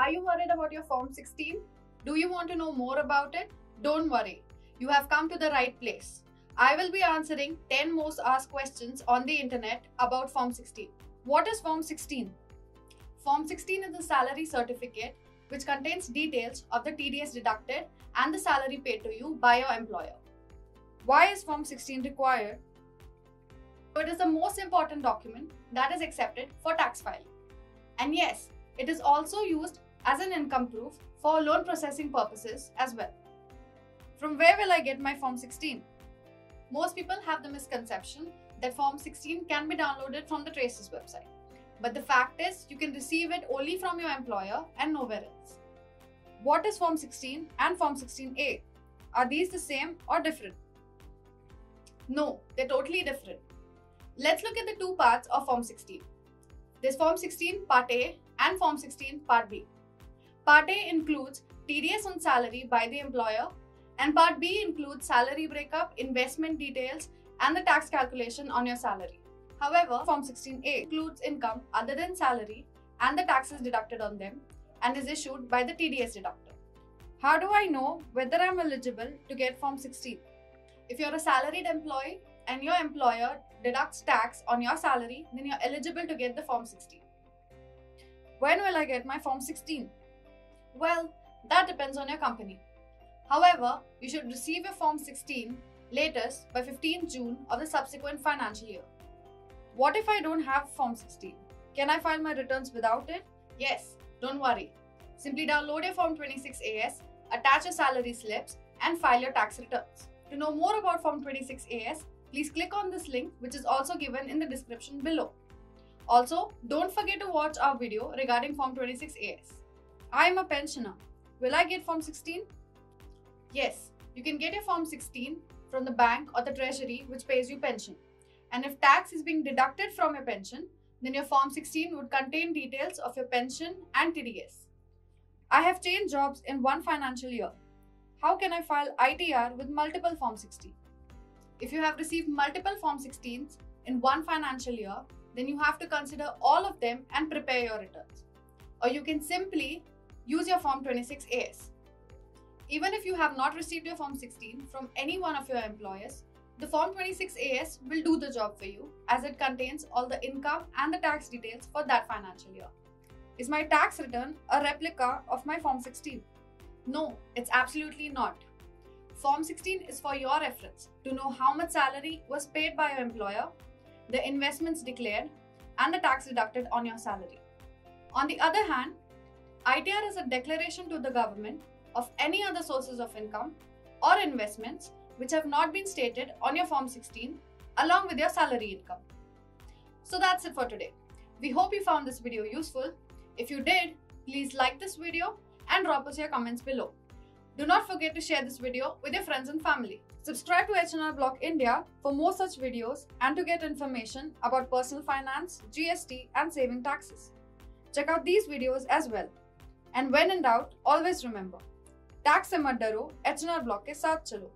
Are you worried about your Form 16? Do you want to know more about it? Don't worry. You have come to the right place. I will be answering 10 most asked questions on the internet about Form 16. What is Form 16? Form 16 is a salary certificate which contains details of the TDS deducted and the salary paid to you by your employer. Why is Form 16 required? It is the most important document that is accepted for tax filing. And yes, it is also used as an income proof for loan processing purposes as well. From where will I get my Form 16? Most people have the misconception that Form 16 can be downloaded from the Traces website. But the fact is, you can receive it only from your employer and nowhere else. What is Form 16 and Form 16A? Are these the same or different? No, they're totally different. Let's look at the two parts of Form 16. There's Form 16 Part A and Form 16 Part B. Part A includes TDS on salary by the employer, and Part B includes salary breakup, investment details, and the tax calculation on your salary. However, Form 16A includes income other than salary and the taxes deducted on them and is issued by the TDS deductor. How do I know whether I'm eligible to get Form 16? If you're a salaried employee and your employer deducts tax on your salary, then you're eligible to get the Form 16. When will I get my Form 16? Well, that depends on your company. However, you should receive your Form 16 latest by 15 June of the subsequent financial year. What if I don't have Form 16? Can I file my returns without it? Yes, don't worry. Simply download your Form 26AS, attach your salary slips, and file your tax returns. To know more about Form 26AS, please click on this link which is also given in the description below. Also, don't forget to watch our video regarding Form 26AS. I am a pensioner. Will I get Form 16? Yes, you can get your Form 16 from the bank or the treasury which pays you pension. And if tax is being deducted from your pension, then your Form 16 would contain details of your pension and TDS. I have changed jobs in one financial year. How can I file ITR with multiple Form 16? If you have received multiple Form 16s in one financial year, then you have to consider all of them and prepare your returns. Or you can simply use your Form 26AS. Even if you have not received your Form 16 from any one of your employers, the Form 26AS will do the job for you as it contains all the income and the tax details for that financial year. Is my tax return a replica of my Form 16? No, it's absolutely not. Form 16 is for your reference to know how much salary was paid by your employer, the investments declared, and the tax deducted on your salary. On the other hand, ITR is a declaration to the government of any other sources of income or investments which have not been stated on your Form 16 along with your salary income. So that's it for today. We hope you found this video useful. If you did, please like this video and drop us your comments below. Do not forget to share this video with your friends and family. Subscribe to H&R Block India for more such videos and to get information about personal finance, GST and saving taxes. Check out these videos as well. And when and out always remember tax से मत डरो H N R block के साथ चलो।